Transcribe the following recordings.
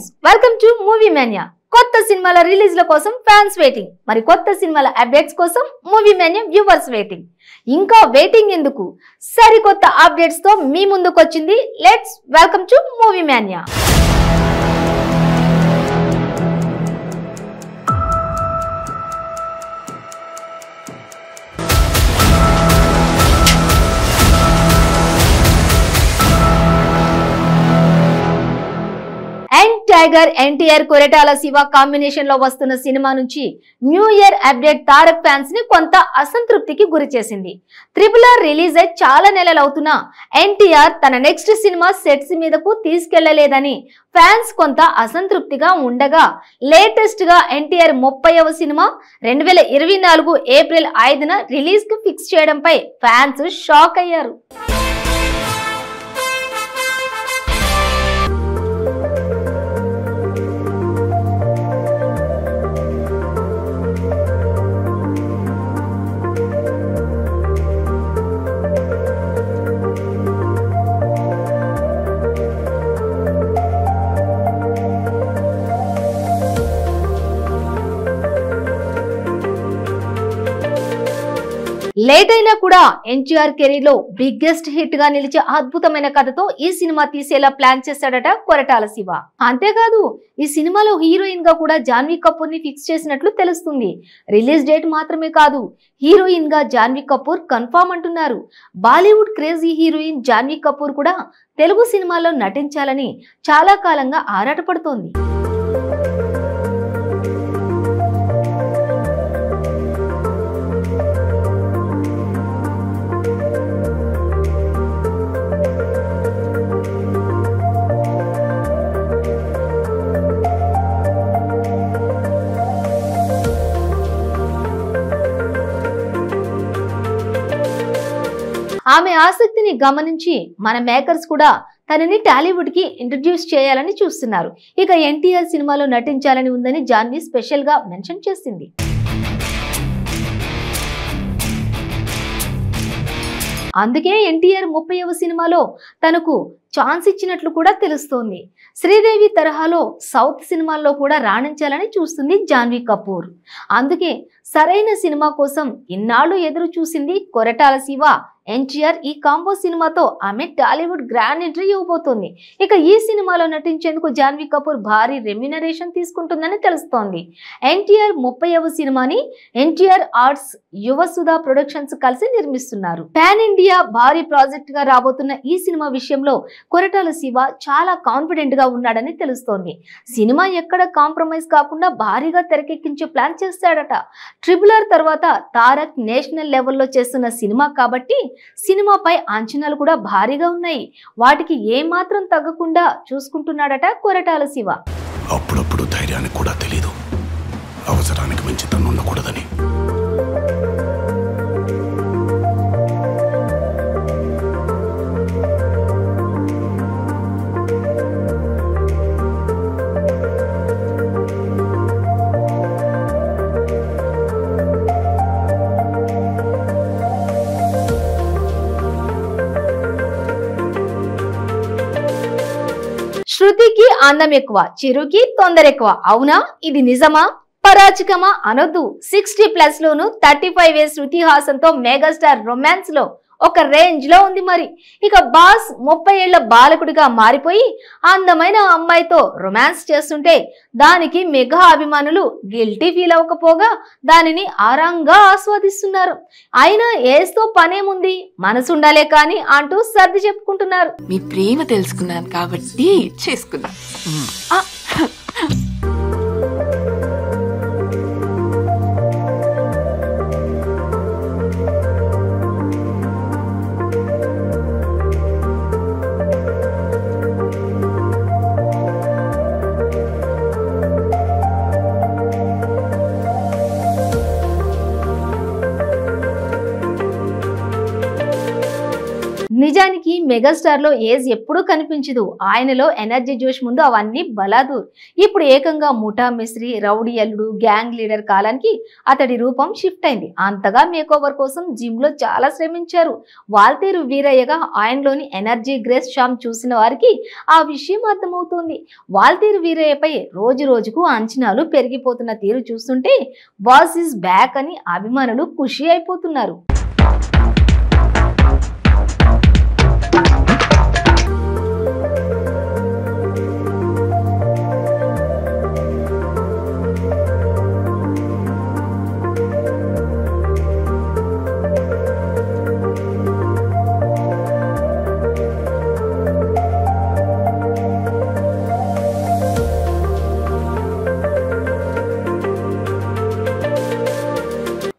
Friends welcome to movie mania కొత్త సినిమాల రిలీజ్ల కోసం ఫ్యాన్స్ వెయిటింగ్ మరి కొత్త సినిమాల అప్డేట్స్ కోసం మూవీ మేనియా వ్యూవర్స్ వెయిటింగ్ ఇంకా వెయిటింగ్ ఎందుకు? సరికొత్త అప్డేట్స్తో మీ ముందుకు వచ్చింది let's welcome to movie mania tiger NTR Koratala Siva కాంబినేషన్లో వస్తున్న సినిమా నుంచి న్యూ ఇయర్ అప్డేట్ తారక్ ఫ్యాన్స్ని కొంత అసంతృప్తికి గురి చేసింది. త్రిపుల్ ఆర్ రిలీజ్ అయి చాలా నెలలు అవుతున్నా ఎన్టీఆర్ తన నెక్స్ట్ సినిమా సెట్స్ మీదకు తీసుకెళ్ళలేదని ఫ్యాన్స్ కొంత అసంతృప్తిగా ఉండగా లేటెస్ట్గా ఎన్టీఆర్ ముప్పైవ సినిమా రెండు వేల ఇరవై నాలుగు ఏప్రిల్ ఐదున రిలీజ్కు ఫిక్స్ చేయడంపై ఫ్యాన్స్ షాక్ అయ్యారు. లేట్ అయినా కూడా ఎన్టీఆర్ కెరీర్లో బిగ్గెస్ట్ హిట్గా నిలిచే అద్భుతమైన కథతో ఈ సినిమా తీసేలా ప్లాన్ చేశాడట కొరటాల శివ. అంతేకాదు ఈ సినిమాలో హీరోయిన్గా కూడా జాన్వీ కపూర్ని ఫిక్స్ చేసినట్లు తెలుస్తుంది. రిలీజ్ డేట్ మాత్రమే కాదు హీరోయిన్గా జాన్వీ కపూర్ కన్ఫామ్ అంటున్నారు. Bollywood crazy heroine Janhvi Kapoor కూడా తెలుగు సినిమాలో నటించాలని చాలా కాలంగా ఆరాటపడుతోంది. ఆమె ఆసక్తిని గమనించి మన మేకర్స్ కూడా తనని టాలీవుడ్కి ఇంట్రడ్యూస్ చేయాలని చూస్తున్నారు. ఇక ఎన్టీఆర్ సినిమాలో నటించాలని ఉందని జాన్వీ స్పెషల్గా మెన్షన్ చేసింది. అందుకే ఎన్టీఆర్ ముప్పైవ సినిమాలో తనకు ఛాన్స్ ఇచ్చినట్లు కూడా తెలుస్తోంది. శ్రీదేవి తరహాలో సౌత్ సినిమాల్లో కూడా రాణించాలని చూస్తుంది జాన్వీ కపూర్. అందుకే సరైన సినిమా కోసం ఇన్నాళ్ళు ఎదురు చూసింది కొరటాల శివ ఎన్టీఆర్ ఈ కాంబో సినిమాతో ఆమె టాలీవుడ్ గ్రాండ్ ఎంట్రీ ఇవ్వబోతోంది. ఇక ఈ సినిమాలో నటించేందుకు జాన్వీ కపూర్ భారీ రెమ్యునరేషన్ తీసుకుంటుందని తెలుస్తోంది. ఎన్టీఆర్ ముప్పైవ సినిమాని ఎన్టీఆర్ ఆర్ట్స్ యువసుధా ప్రొడక్షన్స్ కలిసి నిర్మిస్తున్నారు. పాన్ ఇండియా భారీ ప్రాజెక్ట్గా రాబోతున్న ఈ సినిమా విషయంలో కొరటాల శివ చాలా కాన్ఫిడెంట్గా ఉన్నాడని తెలుస్తోంది. సినిమా ఎక్కడ కాంప్రమైజ్ కాకుండా భారీగా తెరకెక్కించే ప్లాన్ చేస్తాడట ట్రిపుల్ ఆర్ తర్వాత తారక్ నేషనల్ లెవెల్లో చేస్తున్న సినిమా కాబట్టి సినిమాపై అంచనాలు కూడా భారీగా ఉన్నాయి. వాటికి ఏమాత్రం తగ్గకుండా చూసుకుంటున్నాడట కొరటాల శివ. అప్పుడప్పుడు ధైర్యానికి కూడా తెలీదు. అవసరానికి మించి తను అందం ఎక్కువ చిరుకి తొందర ఎక్కువ. అవునా? ఇది నిజమా? పరాచికమా? అనొద్దు. సిక్స్టీ ప్లస్ లోను థర్టీ ఫైవ్ ఇయర్స్ శృతి హాసన్తో మెగాస్టార్ రొమాన్స్లో ఒక రేంజ్లో ఉంది మరి. ఇక బాస్ ముప్పై ఏళ్ళ బాలకుడిగా మారిపోయి అందమైన అమ్మాయితో రొమాన్స్ చేస్తుంటే దానికి మెగా అభిమానులు గిల్టీ ఫీల్ అవ్వకపోగా దానిని ఆరాంగా ఆస్వాదిస్తున్నారు. అయినా ఏస్తో పనేముంది? మనసుండాలే కానీ అంటూ సర్ది చెప్పుకుంటున్నారు. మీ ప్రేమ తెలుసుకున్నాను కాబట్టి చేసుకున్నా. మెగాస్టార్లో మెగాస్టార్లో ఏజ్ ఎప్పుడూ కనిపించదు. ఆయనలో ఎనర్జీ జోష్ ముందు అవన్నీ బలాదూర్. ఇప్పుడు ఏకంగా Mutha Mestri rowdy Alludu gang leader కాలానికి అతడి రూపం షిఫ్ట్ అయింది. అంతగా మేకోవర్ కోసం జిమ్లో చాలా శ్రమించారు. వాల్తేరు వీరయ్యగా ఆయనలోని ఎనర్జీ గ్రేస్ షామ్ చూసిన వారికి ఆ విషయం అర్థమవుతోంది. వాల్తేరు వీరయ్యపై రోజు రోజుకు అంచనాలు పెరిగిపోతున్న తీరు చూస్తుంటే బాస్ ఇస్ బ్యాక్ అని అభిమానులు ఖుషి అయిపోతున్నారు.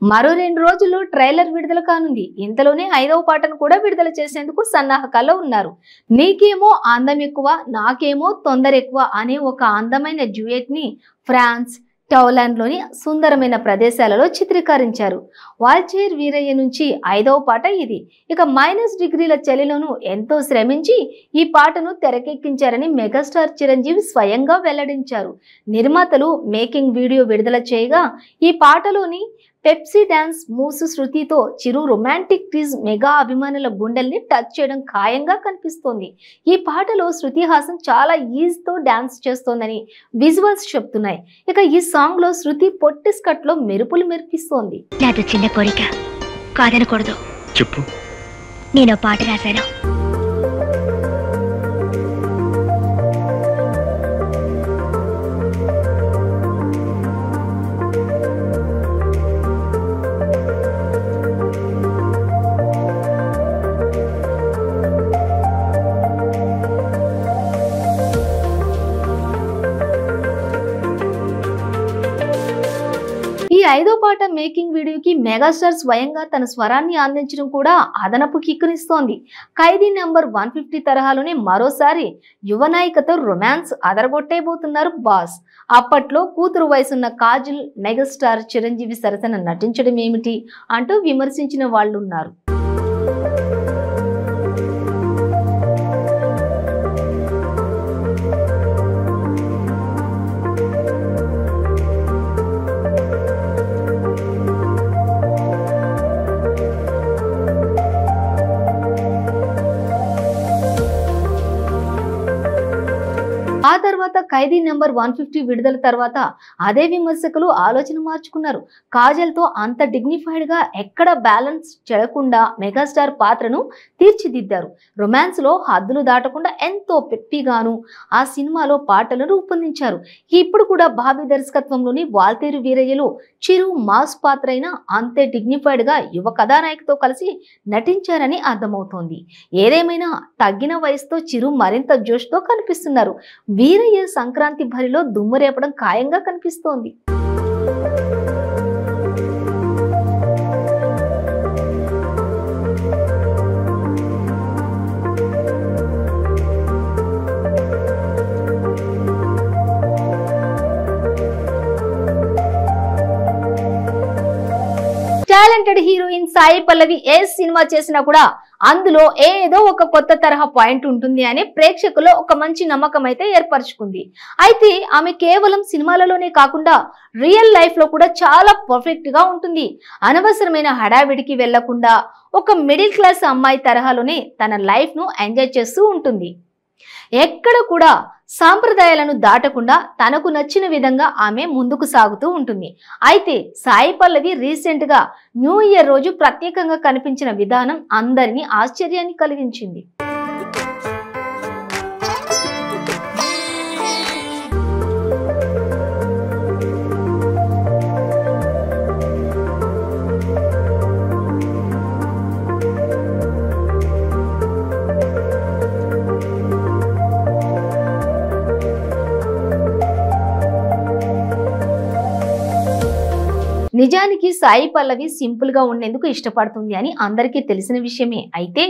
మరో రెండు రోజుల్లో ట్రైలర్ విడుదల కానుంది. ఇంతలోనే ఐదవ పాటను కూడా విడుదల చేసేందుకు సన్నాహకాల్లో ఉన్నారు. నీకేమో అందం ఎక్కువ నాకేమో తొందర ఎక్కువ అనే ఒక అందమైన డ్యూయట్ని ఫ్రాన్స్ టౌలాండ్లోని సుందరమైన ప్రదేశాలలో చిత్రీకరించారు. వాల్చేర్ వీరయ్య నుంచి ఐదవ పాట ఇది. ఇక మైనస్ డిగ్రీల చలిలోనూ ఎంతో శ్రమించి ఈ పాటను తెరకెక్కించారని మెగాస్టార్ చిరంజీవి స్వయంగా వెల్లడించారు. నిర్మాతలు మేకింగ్ వీడియో విడుదల చేయగా ఈ పాటలోని పెప్సీ డాన్స్ మూసు శృతితో చిరు రొమాంటిక్ టీజ్ మెగా అభిమానుల గుండెల్ని టచ్ చేయడం ఖాయంగా కనిపిస్తోంది. ఈ పాటలో శృతి హాసన్ చాలా ఈజీతో డాన్స్ చేస్తోందని విజువల్స్ చెప్తున్నాయి. ఇక ఈ సాంగ్లో శృతి పొట్టి స్కట్లో మెరుపులు మెరిపిస్తోంది. నాది చిన్న కోరిక. కాదనకూడదు. చెప్పు. నేను పాట రాశాను. ఈ మెగాస్టార్ స్వయంగా తన స్వరాన్ని అందించడం కూడా అదనపు కిక్కునిస్తోంది. ఖైదీ నెంబర్ వన్ ఫిఫ్టీ తరహాలోనే మరోసారి యువ నాయికతో రొమాన్స్ అదరగొట్టేబోతున్నారు బాస్. అప్పట్లో కూతురు వయసున్న కాజల్ మెగాస్టార్ చిరంజీవి సరసన నటించడం ఏమిటి అంటూ విమర్శించిన వాళ్ళు ఉన్నారు ఖైదీ నెంబర్ వన్ ఫిఫ్టీ విడుదల తర్వాత అదే విమర్శకులు ఆలోచన మార్చుకున్నారు. కాజల్తో అంత డిగ్నిఫైడ్గా ఎక్కడ బ్యాలెన్స్ చెడకుండా మెగాస్టార్ పాత్రను తీర్చిదిద్దారు. రొమాన్స్లో హద్దులు దాటకుండా ఎంతో పెప్పిగాను ఆ సినిమాలో పాటలను రూపొందించారు. ఇప్పుడు కూడా బాబీ దర్శకత్వంలోని వాల్తేరు వీరయ్యలో చిరు మాస్ పాత్ర అయినా అంతే డిగ్నిఫైడ్గా యువ కథానాయకుతో కలిసి నటించారని అర్థమవుతోంది. ఏదేమైనా తగ్గిన వయసుతో చిరు మరింత జోష్తో కనిపిస్తున్నారు. వీరయ్య సంక్రాంతి భరిలో దుమ్ము రేపడం ఖాయంగా కనిపిస్తోంది. టాలెంటెడ్ హీరోయిన్ సాయి పల్లవి ఏ సినిమా చేసినా కూడా అందులో ఏదో ఒక కొత్త తరహా పాయింట్ ఉంటుంది అని ప్రేక్షకుల్లో ఒక మంచి నమ్మకం అయితే ఏర్పరచుకుంది. అయితే ఆమె కేవలం సినిమాలలోనే కాకుండా రియల్ లైఫ్లో కూడా చాలా పర్ఫెక్ట్గా ఉంటుంది. అనవసరమైన హడావిడికి వెళ్ళకుండా ఒక మిడిల్ క్లాస్ అమ్మాయి తరహాలోనే తన లైఫ్ను ఎంజాయ్ చేస్తూ ఉంటుంది. ఎక్కడ కూడా సాంప్రదాయాలను దాటకుండా తనకు నచ్చిన విధంగా ఆమె ముందుకు సాగుతూ ఉంటుంది. అయితే సాయి పల్లవి రీసెంట్గా న్యూ ఇయర్ రోజు ప్రత్యేకంగా కనిపించిన విధానం అందరినీ ఆశ్చర్యాన్ని కలిగించింది. నిజానికి సాయి పల్లవి సింపుల్గా ఉండేందుకు ఇష్టపడుతుంది అని అందరికీ తెలిసిన విషయమే. అయితే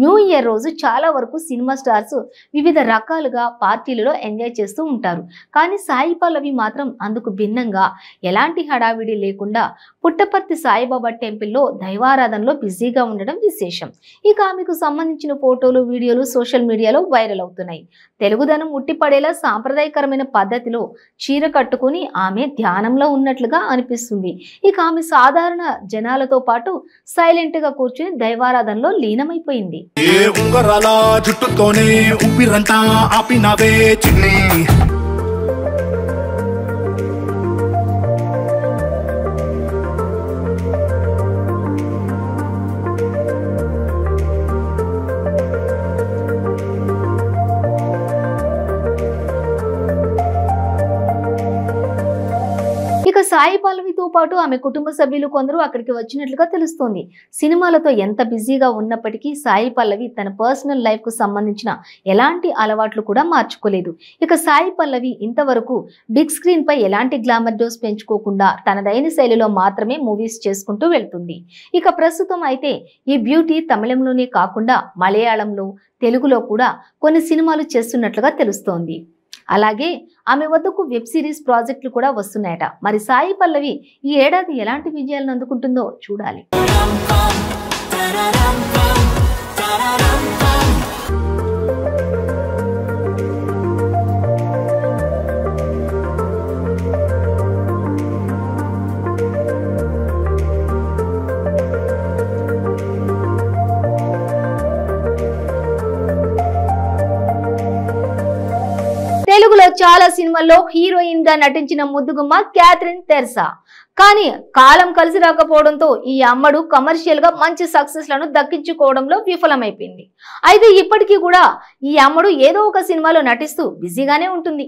న్యూ ఇయర్ రోజు చాలా వరకు సినిమా స్టార్స్ వివిధ రకాలుగా పార్టీలలో ఎంజాయ్ చేస్తూ ఉంటారు. కానీ సాయి పల్లవి మాత్రం అందుకు భిన్నంగా ఎలాంటి హడావిడి లేకుండా పుట్టపర్తి సాయిబాబా టెంపుల్లో దైవారాధనలో బిజీగా ఉండడం విశేషం. ఇక ఆమెకు సంబంధించిన ఫోటోలు వీడియోలు సోషల్ మీడియాలో వైరల్ అవుతున్నాయి. తెలుగుదనం ఉట్టిపడేలా సాంప్రదాయకరమైన పద్ధతిలో చీర కట్టుకుని ఆమె ధ్యానంలో ఉన్నట్లుగా అనిపిస్తుంది. ఇక ఆమె సాధారణ జనాలతో పాటు సైలెంట్గా కూర్చుని దైవారాధనలో లీనమైపోయింది. ఏ పాటు ఆమె కుటుంబ సభ్యులు కొందరు అక్కడికి వచ్చినట్లుగా తెలుస్తోంది. సినిమాలతో ఎంత బిజీగా ఉన్నప్పటికీ సాయి పల్లవి తన పర్సనల్ లైఫ్కు సంబంధించిన ఎలాంటి అలవాట్లు కూడా మార్చుకోలేదు. ఇక సాయి పల్లవి ఇంతవరకు బిగ్ స్క్రీన్ పై ఎలాంటి గ్లామర్ డోస్ పెంచుకోకుండా తనదైన శైలిలో మాత్రమే మూవీస్ చేసుకుంటూ వెళ్తుంది. ఇక ప్రస్తుతం అయితే ఈ బ్యూటీ తమిళంలోనే కాకుండా మలయాళంలో తెలుగులో కూడా కొన్ని సినిమాలు చేస్తున్నట్లుగా తెలుస్తోంది. అలాగే ఆమె వద్దకు వెబ్ సిరీస్ ప్రాజెక్టులు కూడా వస్తున్నాయట. మరి సాయి పల్లవి ఈ ఏడాది ఎలాంటి విజయాలను అందుకుంటుందో చూడాలి. చాలా సినిమాల్లో హీరోయిన్గా నటించిన ముద్దుగుమ్మ క్యాథరిన్ తెర్సా. కానీ కాలం కలిసి రాకపోవడంతో ఈ అమ్మడు కమర్షియల్గా మంచి సక్సెస్లను దక్కించుకోవడంలో విఫలమైపోయింది. అయితే ఇప్పటికీ కూడా ఈ అమ్మడు ఏదో ఒక సినిమాలో నటిస్తూ బిజీగానే ఉంటుంది.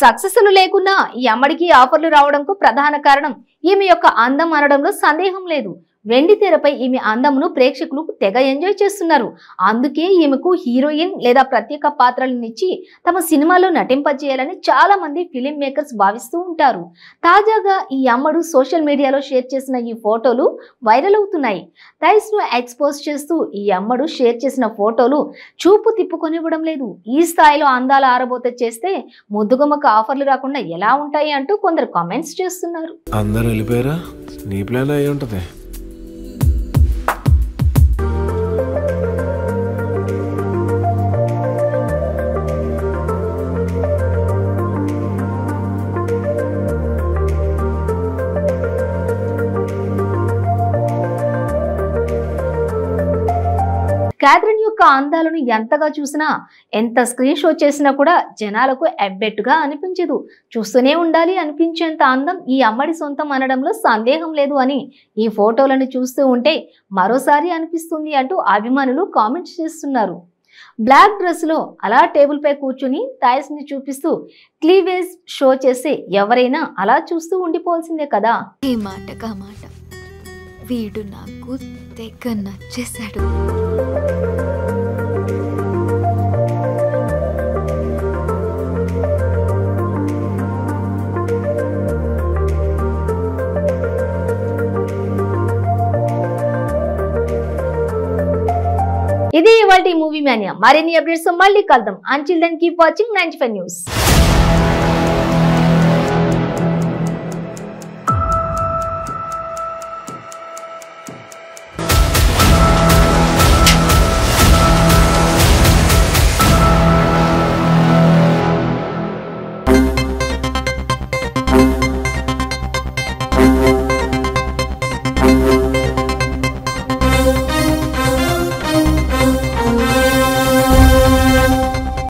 సక్సెస్లు లేకున్నా ఈ అమ్మడికి ఆఫర్లు రావడంకు ప్రధాన కారణం ఈమె యొక్క అందం అనడంలో సందేహం లేదు. వెండి తెరపై ఈమె అందమును ప్రేక్షకులు తెగ ఎంజాయ్ చేస్తున్నారు. అందుకే ఈమెకు హీరోయిన్ లేదా ప్రత్యేక పాత్రలనిచ్చి తమ సినిమాలో నటింపజేయాలని చాలా మంది ఫిలిం మేకర్స్ భావిస్తూ ఉంటారు. తాజాగా ఈ అమ్మడు సోషల్ మీడియాలో షేర్ చేసిన ఈ ఫోటోలు వైరల్ అవుతున్నాయి. థైస్ను ఎక్స్పోజ్ చేస్తూ ఈ అమ్మడు షేర్ చేసిన ఫోటోలు చూపు తిప్పుకొనివ్వడం లేదు. ఈ స్థాయిలో అందాలు ఆరబోత చేస్తే ముద్దుగుమ్మకు ఆఫర్లు రాకుండా ఎలా ఉంటాయి అంటూ కొందరు కామెంట్స్ చేస్తున్నారు. అందరూ వెళ్ళిపోయారా? నీ ప్లాన్ అయి ఉంటది క్యాథరిన్ యొక్క అందాలను ఎంతగా చూసినా ఎంత స్క్రీన్ షో చేసినా కూడా జనాలకు ఎబ్బెట్టుగా అనిపించదు. చూస్తూనే ఉండాలి అనిపించేంత అందం ఈ అమ్మడి సొంతం అనడంలో సందేహం లేదు అని ఈ ఫోటోలను చూస్తూ ఉంటే మరోసారి అనిపిస్తుంది అంటూ అభిమానులు కామెంట్స్ చేస్తున్నారు. బ్లాక్ డ్రెస్లో అలా టేబుల్ పై కూర్చుని థాయిస్ని చూపిస్తూ క్లీవేజ్ షో చేసే ఎవరైనా అలా చూస్తూ ఉండిపోవాల్సిందే కదా? ఈ మాటగా మాట. వీడు నాకు తెగ నచ్చేశాడు. ఇది ఇవాళ మూవీ మ్యానియా మరిన్ని అప్డేట్స్ మళ్ళీ కలుద్దాం. Until then keep watching ninety five news